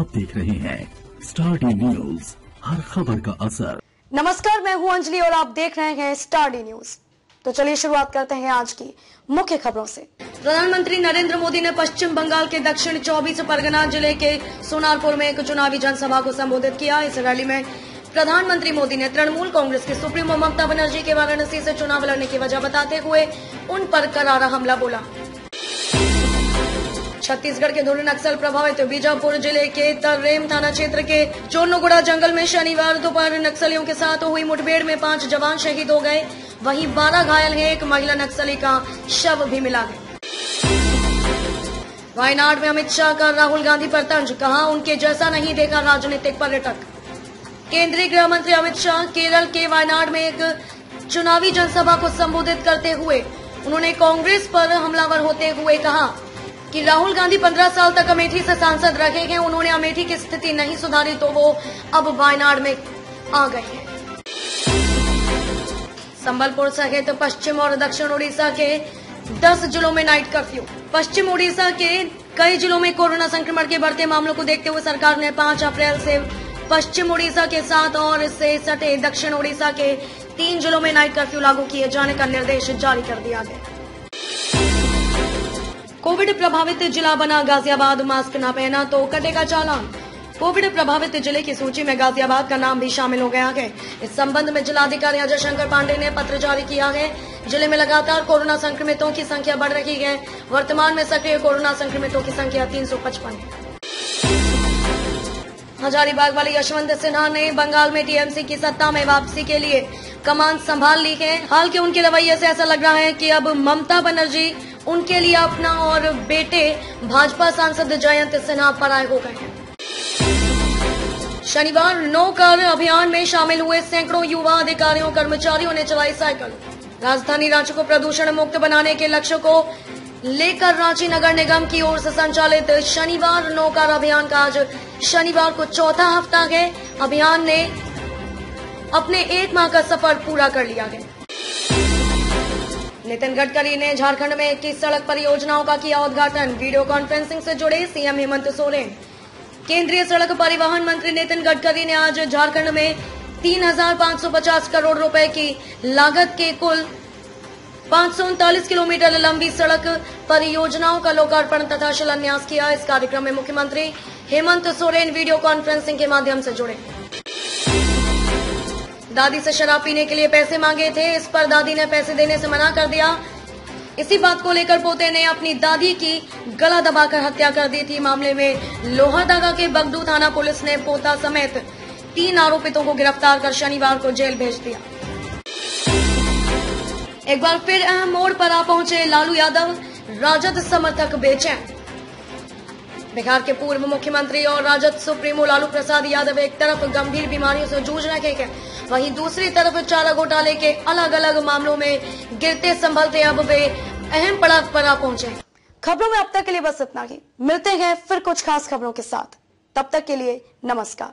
आप देख रहे हैं स्टार डी न्यूज़ हर खबर का असर। नमस्कार मैं हूँ अंजलि और आप देख रहे हैं स्टार डी न्यूज़ तो चलिए शुरुआत करते हैं आज की मुख्य खबरों से। प्रधानमंत्री नरेंद्र मोदी ने पश्चिम बंगाल के दक्षिण 24 परगना ज़िले के सोनारपुर में एक चुनावी जनसभा को संबोधित किया। इस रैली में प्रधानमंत्री मोदी ने तृणमूल कांग्रेस के सुप्रीमो ममता बनर्जी के वाराणसी से चुनाव लड़ने की वजह बताते हुए उन पर करारा हमला बोला। छत्तीसगढ़ के धुरी नक्सल प्रभावित बीजापुर ज़िले के तर्रेम थाना क्षेत्र के चोरनोगुड़ा जंगल में शनिवार दोपहर नक्सलियों के साथ हुई मुठभेड़ में पाँच जवान शहीद हो गए। वहीं बारह घायल हैं, एक महिला नक्सली का शव भी मिला है। वायनाड में अमित शाह का राहुल गांधी पर तंज, कहा उनके जैसा नहीं देखा राजनीतिक पर्यटक? केंद्रीय गृह मंत्री अमित शाह केरल के वायनाड में एक चुनावी जनसभा को संबोधित करते हुए, उन्होंने कांग्रेस पर हमलावर होते हुए कहा कि राहुल गांधी 15 साल तक अमेठी से सांसद रहे हैं, उन्होंने अमेठी की स्थिति नहीं सुधारी तो वो अब वायनाड में आ गए हैं। संबलपुर सहित पश्चिम और दक्षिण ओडिशा के 10 जिलों में नाइट कर्फ्यू। पश्चिम ओडिशा के कई जिलों में कोरोना संक्रमण के बढ़ते मामलों को देखते हुए सरकार ने 5 अप्रैल से पश्चिम ओडिशा के साथ और से सटे दक्षिण ओडिशा के तीन जिलों में नाइट कर्फ्यू लागू किए जाने का निर्देश जारी कर दिया गया। कोविड प्रभावित जिला बना गाजियाबाद, मास्क न पहना तो कटेगा चालान। कोविड प्रभावित ज़िले की सूची में गाजियाबाद का नाम भी शामिल हो गया है। इस संबंध में जिलाधिकारी अजय शंकर पांडे ने पत्र जारी किया है। ज़िले में लगातार कोरोना संक्रमितों की संख्या बढ़ रही है। वर्तमान में सक्रिय कोरोना संक्रमितों की संख्या तीन है हजारीबाग वाले यशवंत सिन्हा ने बंगाल में टीएमसी की सत्ता में वापसी के लिए कमान संभाल ली है। हाल के उनके रवैये से ऐसा लग रहा है कि अब ममता बनर्जी उनके लिए अपना और बेटे भाजपा सांसद जयंत सिन्हा पराय हो गए शनिवार नो कर अभियान में शामिल हुए सैकड़ों युवा अधिकारियों, कर्मचारियों ने चलाई साइकिल। राजधानी रांची को प्रदूषण मुक्त बनाने के लक्ष्य को लेकर रांची नगर निगम की ओर से संचालित शनिवार नो कार अभियान का आज शनिवार को चौथा हफ़्ता है। अभियान ने अपने एक माह का सफ़र पूरा कर लिया है। नितिन गडकरी ने झारखंड में इक्कीस सड़क परियोजनाओं का किया उद्घाटन। वीडियो कॉन्फ्रेंसिंग से जुड़े सीएम हेमंत सोरेन। केंद्रीय सड़क परिवहन मंत्री नितिन गडकरी ने आज झारखंड में 3,550 करोड़ रुपए की लागत के कुल पाँच किलोमीटर लंबी सड़क परियोजनाओं का लोकार्पण तथा शिलान्यास किया। इस कार्यक्रम में मुख्यमंत्री हेमंत सोरेन वीडियो कॉन्फ्रेंसिंग के माध्यम से जुड़े। दादी से शराब पीने के लिए पैसे मांगे थे, इस पर दादी ने पैसे देने से मना कर दिया। इसी बात को लेकर पोते ने अपनी दादी की गला दबाकर हत्या कर दी थी। मामले में लोहादागा के बगडू थाना पुलिस ने पोता समेत तीन आरोपितों को गिरफ़्तार कर शनिवार को जेल भेज दिया। एक बार फिर अहम मोड़ पर आ पहुँचे लालू यादव, राजद समर्थक बेचैन। बिहार के पूर्व मुख्यमंत्री और राजद सुप्रीमो लालू प्रसाद यादव एक तरफ़ गंभीर बीमारियों से जूझ रहे हैं, वहीं दूसरी तरफ़ चारा घोटाले के अलग अलग मामलों में गिरते संभलते अब वे अहम पड़ाव पर आ पहुँचे खबरों में अब तक के लिए बस इतना ही। मिलते हैं फिर कुछ खास खबरों के साथ। तब तक के लिए नमस्कार।